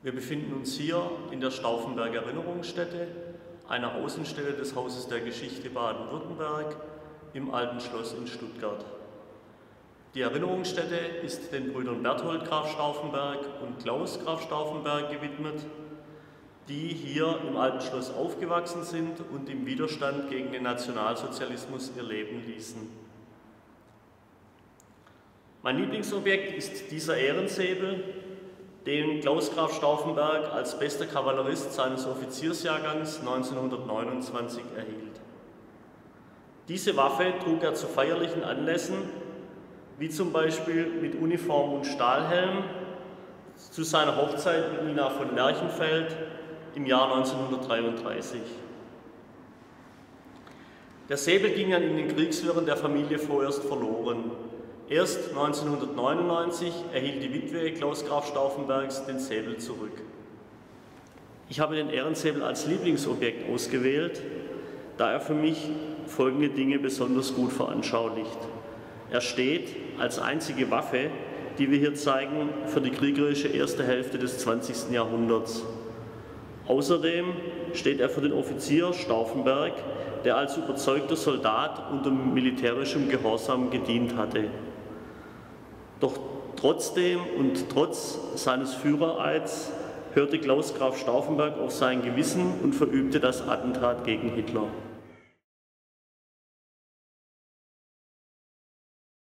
Wir befinden uns hier in der Stauffenberg Erinnerungsstätte, einer Außenstelle des Hauses der Geschichte Baden-Württemberg im Alten Schloss in Stuttgart. Die Erinnerungsstätte ist den Brüdern Berthold Graf Stauffenberg und Klaus Graf Stauffenberg gewidmet, die hier im Alten Schloss aufgewachsen sind und im Widerstand gegen den Nationalsozialismus ihr Leben ließen. Mein Lieblingsobjekt ist dieser Ehrensäbel, den Klaus Graf Stauffenberg als bester Kavallerist seines Offiziersjahrgangs 1929 erhielt. Diese Waffe trug er zu feierlichen Anlässen, wie zum Beispiel mit Uniform und Stahlhelm, zu seiner Hochzeit mit Nina von Lerchenfeld im Jahr 1933. Der Säbel ging dann in den Kriegswirren der Familie vorerst verloren. Erst 1999 erhielt die Witwe Klaus Graf Stauffenbergs den Säbel zurück. Ich habe den Ehrensäbel als Lieblingsobjekt ausgewählt, da er für mich folgende Dinge besonders gut veranschaulicht. Er steht als einzige Waffe, die wir hier zeigen, für die kriegerische erste Hälfte des 20. Jahrhunderts. Außerdem steht er für den Offizier Stauffenberg, der als überzeugter Soldat unter militärischem Gehorsam gedient hatte. Doch trotzdem und trotz seines Führereids hörte Klaus Graf Stauffenberg auf sein Gewissen und verübte das Attentat gegen Hitler.